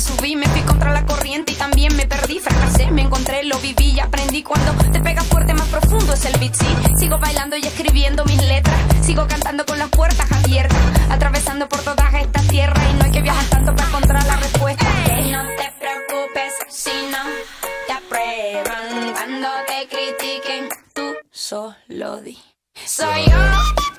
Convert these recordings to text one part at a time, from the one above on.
subí, me fui contra la corriente y también me perdí, fracasé, me encontré, lo viví y aprendí cuando te pega fuerte más profundo es el beat, sí. Sigo bailando y escribiendo mis letras, sigo cantando con las puertas abiertas, atravesando por todas estas tierras y no hay que viajar tanto para encontrar la respuesta. No te preocupes si no te aprueban cuando te critiquen, tú solo di. Soy yo.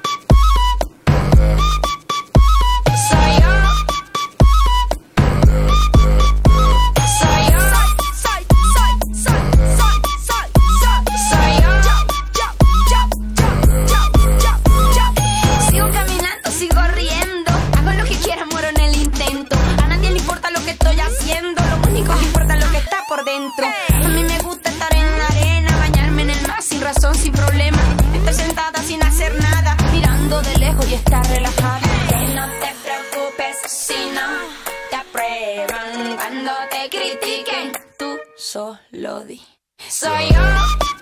A mí me gusta estar en la arena, bañarme en el mar sin razón, sin problema. Estar sentada sin hacer nada, mirando de lejos y estar relajada. No te preocupes si no te aprueban cuando te critiquen. Tú solo di. Soy yo.